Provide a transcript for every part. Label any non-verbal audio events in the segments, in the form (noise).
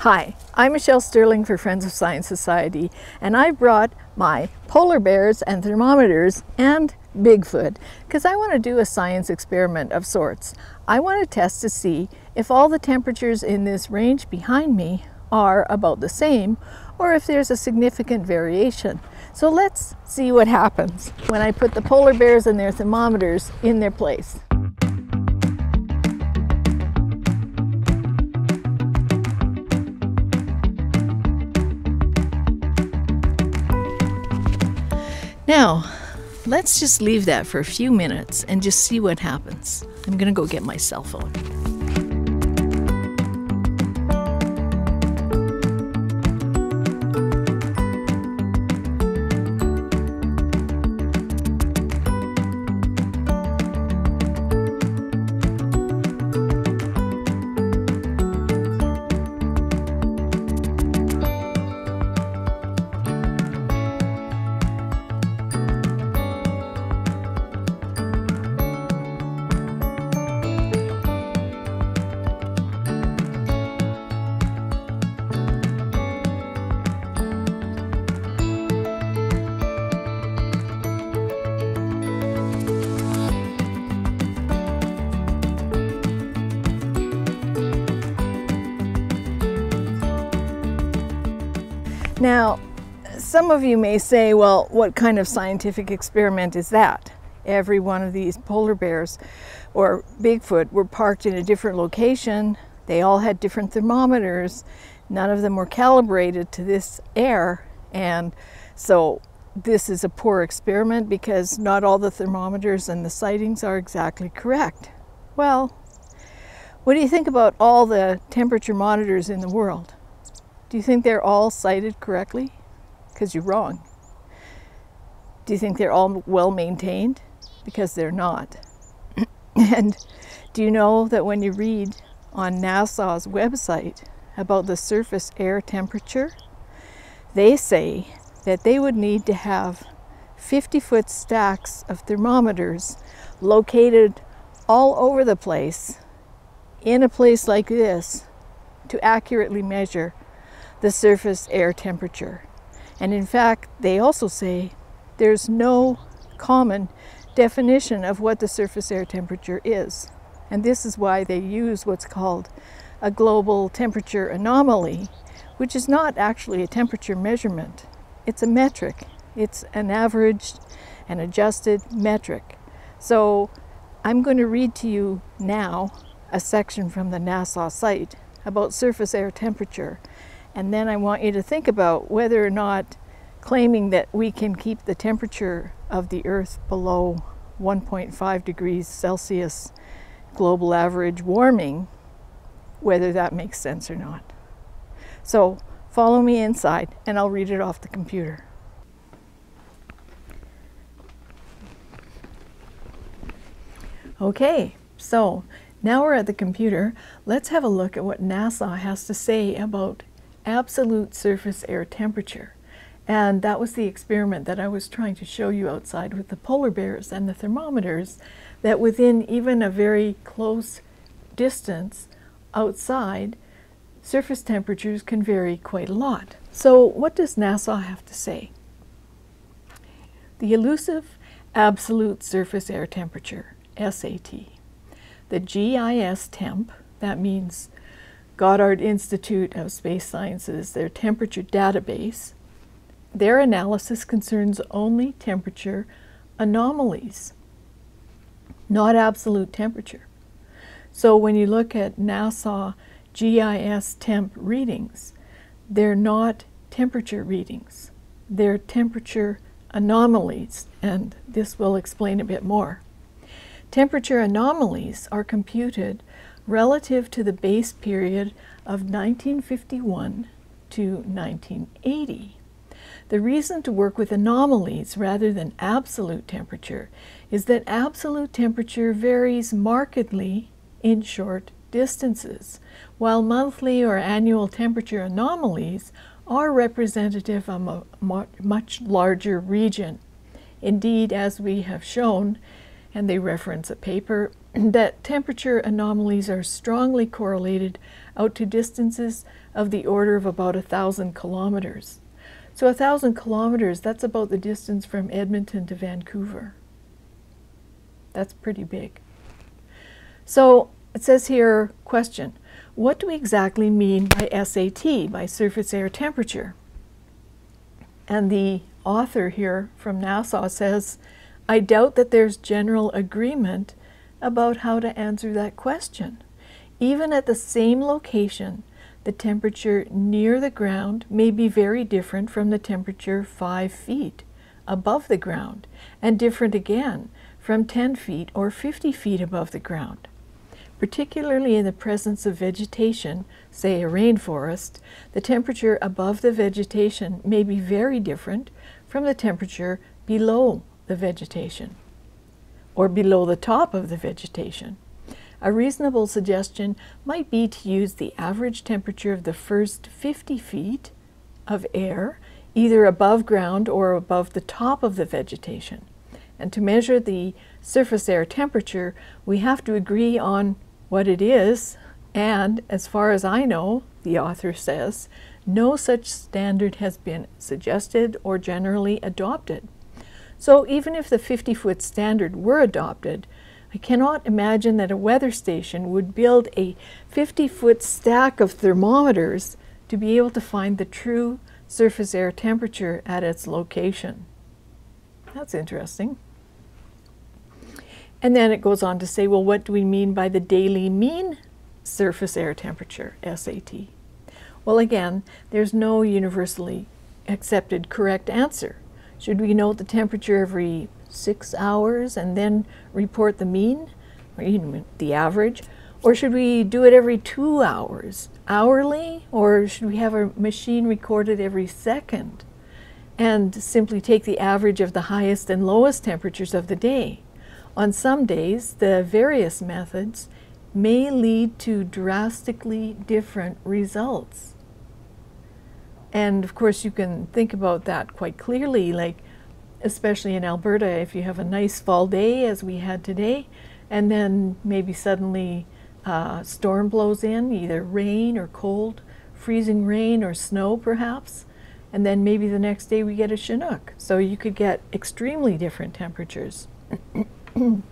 Hi, I'm Michelle Stirling for Friends of Science Society, and I brought my polar bears and thermometers and Bigfoot because I want to do a science experiment of sorts. I want to test to see if all the temperatures in this range behind me are about the same or if there's a significant variation. So let's see what happens when I put the polar bears and their thermometers in their place. Now, let's just leave that for a few minutes and just see what happens. I'm gonna go get my cell phone. Now, some of you may say, well, what kind of scientific experiment is that? Every one of these polar bears or Bigfoot were parked in a different location. They all had different thermometers. None of them were calibrated to this air. And so this is a poor experiment because not all the thermometers and the sitings are exactly correct. Well, what do you think about all the temperature monitors in the world? Do you think they're all sited correctly? Because you're wrong. Do you think they're all well maintained? Because they're not. (laughs) and do you know that when you read on NASA's website about the surface air temperature, they say that they would need to have 50 foot stacks of thermometers located all over the place in a place like this to accurately measure the surface air temperature. And in fact, they also say there's no common definition of what the surface air temperature is. And this is why they use what's called a global temperature anomaly, which is not actually a temperature measurement. It's a metric. It's an averaged and adjusted metric. So I'm going to read to you now a section from the NASA site about surface air temperature and then I want you to think about whether or not claiming that we can keep the temperature of the Earth below 1.5 degrees Celsius global average warming, whether that makes sense or not. So follow me inside and I'll read it off the computer. Okay, so now we're at the computer. Let's have a look at what NASA has to say about absolute surface air temperature. And that was the experiment that I was trying to show you outside with the polar bears and the thermometers, that within even a very close distance outside, surface temperatures can vary quite a lot. So what does NASA have to say? The elusive absolute surface air temperature, SAT. The GISTEMP, that means Goddard Institute of Space Sciences, their temperature database, their analysis concerns only temperature anomalies, not absolute temperature. So when you look at NASA GISTEMP readings, they're not temperature readings. They're temperature anomalies, and this will explain a bit more. Temperature anomalies are computed relative to the base period of 1951 to 1980. The reason to work with anomalies rather than absolute temperature is that absolute temperature varies markedly in short distances, while monthly or annual temperature anomalies are representative of a much larger region. Indeed, as we have shown, and they reference a paper (clears throat) that temperature anomalies are strongly correlated out to distances of the order of about a thousand kilometers. So a thousand kilometers, that's about the distance from Edmonton to Vancouver. That's pretty big. So it says here, question, what do we exactly mean by SAT, by surface air temperature? And the author here from NASA says, I doubt that there's general agreement about how to answer that question. Even at the same location, the temperature near the ground may be very different from the temperature 5 feet above the ground, and different again from 10 feet or 50 feet above the ground. Particularly in the presence of vegetation, say a rainforest, the temperature above the vegetation may be very different from the temperature below the vegetation or below the top of the vegetation. A reasonable suggestion might be to use the average temperature of the first 50 feet of air, either above ground or above the top of the vegetation. And to measure the surface air temperature, we have to agree on what it is, and as far as I know, the author says, no such standard has been suggested or generally adopted. So even if the 50 foot standard were adopted, I cannot imagine that a weather station would build a 50 foot stack of thermometers to be able to find the true surface air temperature at its location. That's interesting. And then it goes on to say, well, what do we mean by the daily mean surface air temperature, SAT? Well, again, there's no universally accepted correct answer. Should we note the temperature every six hours and then report the mean, or even the average? Or should we do it every two hours, hourly? Or should we have a machine recorded every second and simply take the average of the highest and lowest temperatures of the day? On some days, the various methods may lead to drastically different results. And of course, you can think about that quite clearly, like especially in Alberta, if you have a nice fall day as we had today, and then maybe suddenly a uh, storm blows in, either rain or cold, freezing rain or snow perhaps, and then maybe the next day we get a Chinook. So you could get extremely different temperatures. (clears throat) and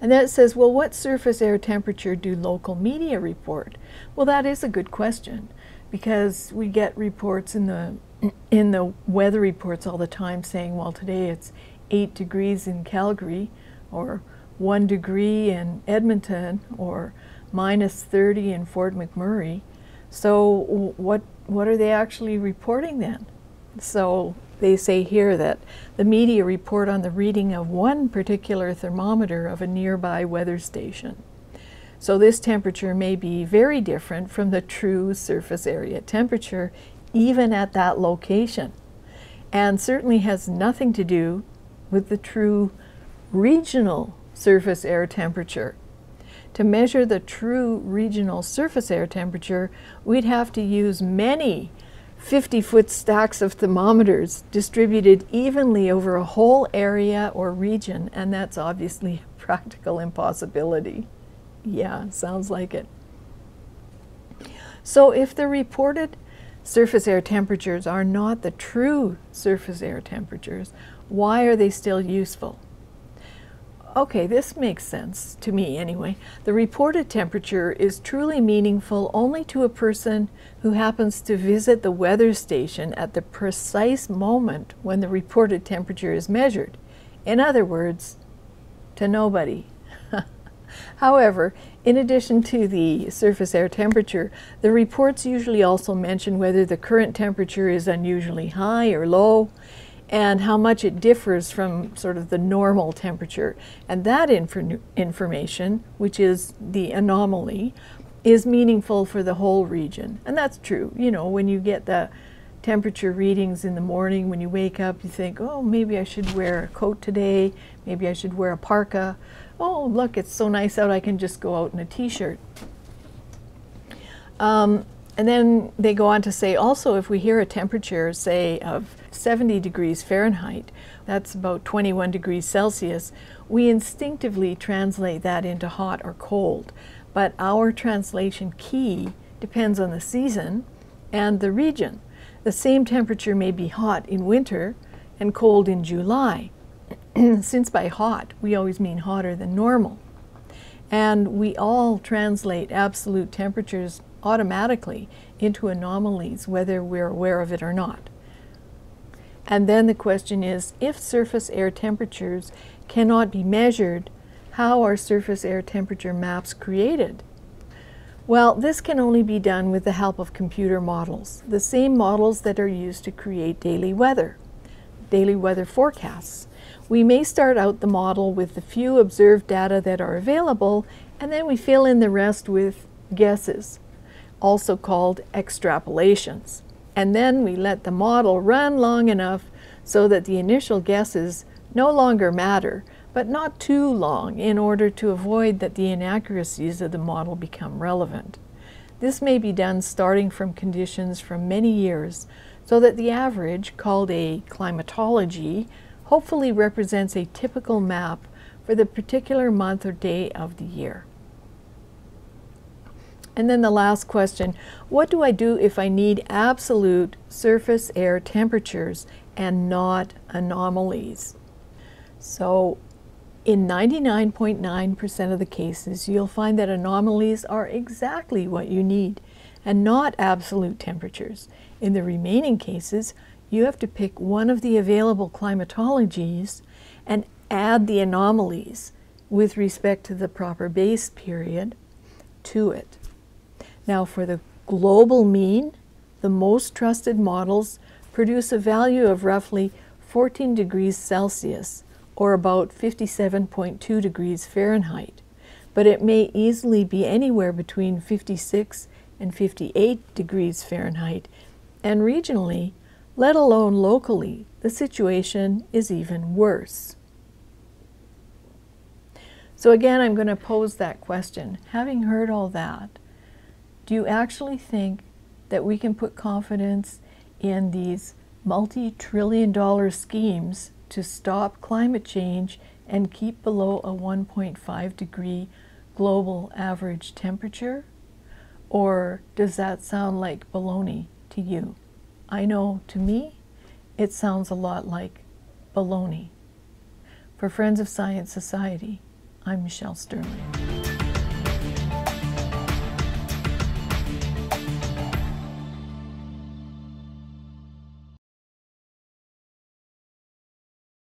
then it says, well, what surface air temperature do local media report? Well, that is a good question because we get reports in the in the weather reports all the time saying, well, today it's eight degrees in Calgary, or one degree in Edmonton, or minus 30 in Fort McMurray. So what what are they actually reporting then? So they say here that the media report on the reading of one particular thermometer of a nearby weather station. So this temperature may be very different from the true surface area temperature even at that location and certainly has nothing to do with the true regional surface air temperature. To measure the true regional surface air temperature, we'd have to use many 50 foot stacks of thermometers distributed evenly over a whole area or region, and that's obviously a practical impossibility. Yeah, sounds like it. So if the reported surface air temperatures are not the true surface air temperatures, why are they still useful? Okay, this makes sense to me anyway. The reported temperature is truly meaningful only to a person who happens to visit the weather station at the precise moment when the reported temperature is measured. In other words, to nobody. However, in addition to the surface air temperature, the reports usually also mention whether the current temperature is unusually high or low, and how much it differs from sort of the normal temperature. And that inf information, which is the anomaly, is meaningful for the whole region. And that's true. You know, when you get the temperature readings in the morning, when you wake up, you think, oh, maybe I should wear a coat today, maybe I should wear a parka. Oh, look, it's so nice out, I can just go out in a t-shirt. Um, And then they go on to say also, if we hear a temperature, say, of 70 degrees Fahrenheit, that's about 21 degrees Celsius, we instinctively translate that into hot or cold. But our translation key depends on the season and the region. The same temperature may be hot in winter and cold in July. (clears throat) Since by hot, we always mean hotter than normal. And we all translate absolute temperatures automatically into anomalies, whether we're aware of it or not. And then the question is, if surface air temperatures cannot be measured, how are surface air temperature maps created? Well, this can only be done with the help of computer models, the same models that are used to create daily weather, daily weather forecasts. We may start out the model with the few observed data that are available, and then we fill in the rest with guesses, also called extrapolations. And then we let the model run long enough so that the initial guesses no longer matter, but not too long in order to avoid that the inaccuracies of the model become relevant. This may be done starting from conditions from many years so that the average, called a climatology, hopefully represents a typical map for the particular month or day of the year. And then the last question, what do I do if I need absolute surface air temperatures and not anomalies? So in 99.9% of the cases, you'll find that anomalies are exactly what you need and not absolute temperatures. In the remaining cases, you have to pick one of the available climatologies and add the anomalies with respect to the proper base period to it. Now for the global mean, the most trusted models produce a value of roughly 14 degrees Celsius or about 57.2 degrees Fahrenheit, but it may easily be anywhere between 56 and 58 degrees Fahrenheit, and regionally, let alone locally, the situation is even worse. So again, I'm going to pose that question. Having heard all that, do you actually think that we can put confidence in these multi-trillion dollar schemes to stop climate change and keep below a 1.5 degree global average temperature? Or does that sound like baloney to you? I know to me, it sounds a lot like baloney. For Friends of Science Society, I'm Michelle Stirling.